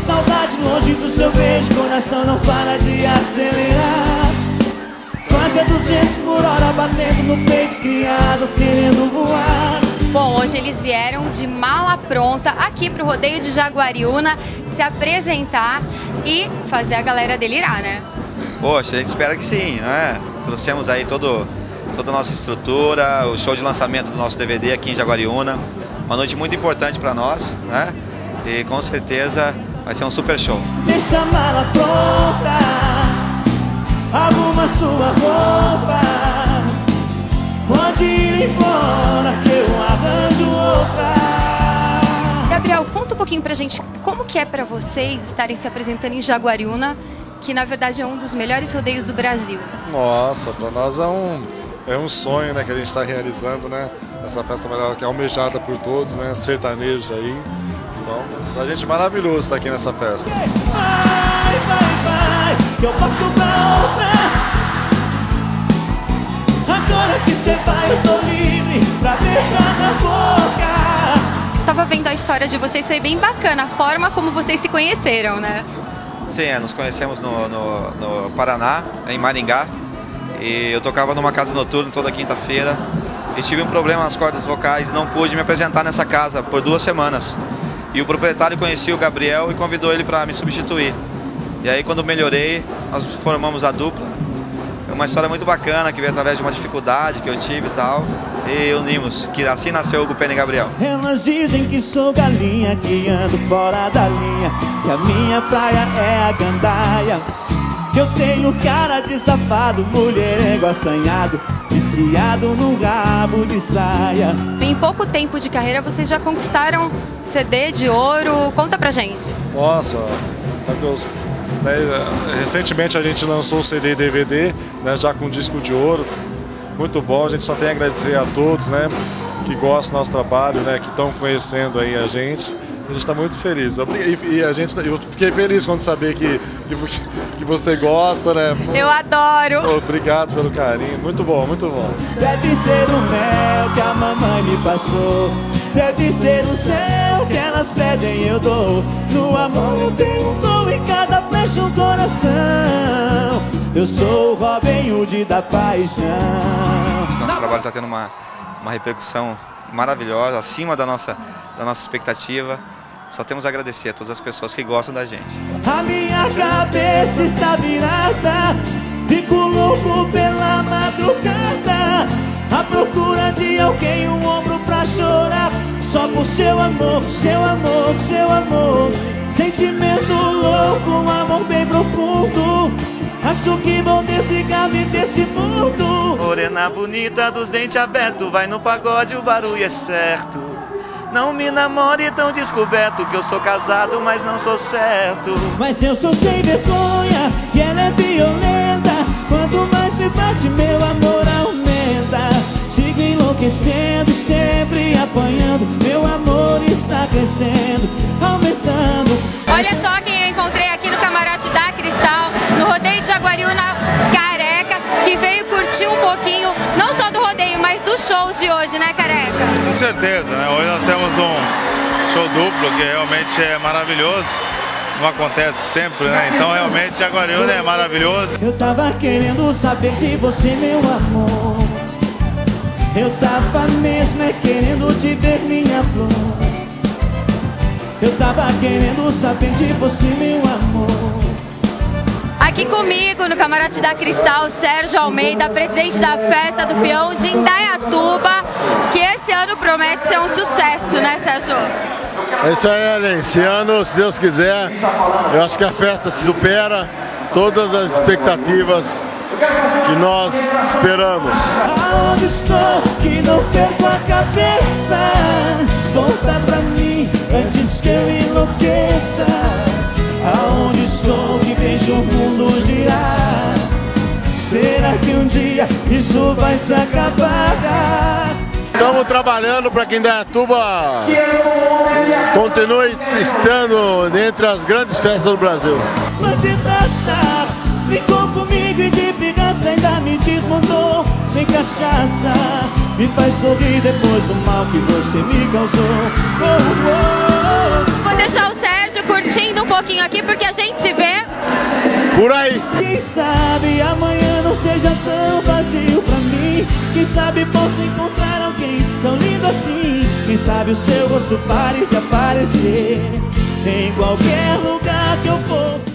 saudade longe do seu beijo Coração não para de acelerar Quase a 200 por hora batendo no peito Cria asas querendo voar Bom, hoje eles vieram de mala pronta aqui pro Rodeio de Jaguariúna se apresentar e fazer a galera delirar, né? Poxa, a gente espera que sim, né? Trouxemos aí todo, toda a nossa estrutura, o show de lançamento do nosso DVD aqui em Jaguariúna. Uma noite muito importante para nós, né? E com certeza vai ser um super show. Deixa a mala pronta Arruma sua roupa Pode ir embora que eu arranjo outra Gabriel, conta um pouquinho pra gente como que é pra vocês estarem se apresentando em Jaguariúna, que na verdade é um dos melhores rodeios do Brasil. Nossa, para nós é um, é um sonho né, que a gente está realizando, né? Essa festa maravilhosa que é almejada por todos, né? Sertanejos aí. Então, pra gente maravilhoso estar aqui nessa festa. Vai, vai, vai Que eu parto pra outra Agora que cê vai eu tô livre Pra beijar na boca Tava vendo a história de vocês, foi bem bacana a forma como vocês se conheceram, né? Sim, é, nos conhecemos no, no, no Paraná, em Maringá. E eu tocava numa casa noturna toda quinta-feira. E tive um problema nas cordas vocais, não pude me apresentar nessa casa por duas semanas. E o proprietário conhecia o Gabriel e convidou ele para me substituir. E aí quando melhorei, nós formamos a dupla. É uma história muito bacana que veio através de uma dificuldade que eu tive e tal. E unimos, que assim nasceu o Gupena e Gabriel. Elas dizem que sou galinha Que ando fora da linha Que a minha praia é a gandaia Que eu tenho cara de safado Mulherengo assanhado Viciado no rabo de saia Em pouco tempo de carreira vocês já conquistaram CD de ouro. Conta pra gente. Nossa, maravilhoso. Né, recentemente a gente lançou o CD e DVD, né, já com disco de ouro. Muito bom, a gente só tem a agradecer a todos né, que gostam do nosso trabalho, né, que estão conhecendo aí a gente. A gente está muito feliz. E, e a gente, eu fiquei feliz quando saber que, que, você- que você gosta, né? Eu adoro! Obrigado pelo carinho. Muito bom, muito bom. Deve ser o mel que a mamãe me passou Deve ser o céu que elas pedem eu dou No amor eu tenho um dom em cada flecha um coração Eu sou o Robin Hood da paixão Nosso trabalho está tendo uma, uma repercussão maravilhosa, acima da nossa, da nossa expectativa. Só temos a agradecer a todas as pessoas que gostam da gente. A minha cabeça está virada. Fico louco pela madrugada. À procura de alguém, um ombro pra chorar. Só por seu amor, seu amor, seu amor. Sentimento louco, um amor bem profundo. Acho que vou desligar-me desse mundo. Morena bonita dos dentes abertos, vai no pagode, o barulho é certo. Não me namore tão descoberto que eu sou casado, mas não sou certo. Mas eu sou sem vergonha e ela é violenta. Quanto mais me bate, meu amor aumenta. Sigo enlouquecendo, sempre apanhando. Meu amor está crescendo, aumentando. Olha só quem rodeio, mas dos shows de hoje, né, Careca? Com certeza, né? Hoje nós temos um show duplo que realmente é maravilhoso. Não acontece sempre, né? Então realmente Jaguariúna é maravilhoso. Eu tava querendo saber de você, meu amor Eu tava mesmo é querendo te ver, minha flor Eu tava querendo saber de você, meu amor Aqui comigo, no camarote da Cristal, Sérgio Almeida, presidente da Festa do Peão de Indaiatuba, que esse ano promete ser um sucesso, né, Sérgio? É isso aí, Ellen. Esse ano, se Deus quiser, eu acho que a festa supera todas as expectativas que nós esperamos. Aonde estou que não perco a cabeça Volta pra mim antes que eu enlouqueça Aonde estou que vejo o mundo girar Será que um dia isso vai se acabar? Estamos trabalhando para que Indaiatuba continue estando entre as grandes festas do Brasil. Dançar, ficou comigo e de pirraça ainda me desmontou Tem cachaça, me faz sorrir depois do mal que você me causou oh, oh, curtindo um pouquinho aqui, porque a gente se vê por aí. Quem sabe amanhã não seja tão vazio pra mim. Quem sabe possa encontrar alguém tão lindo assim. Quem sabe o seu rosto pare de aparecer em qualquer lugar que eu for.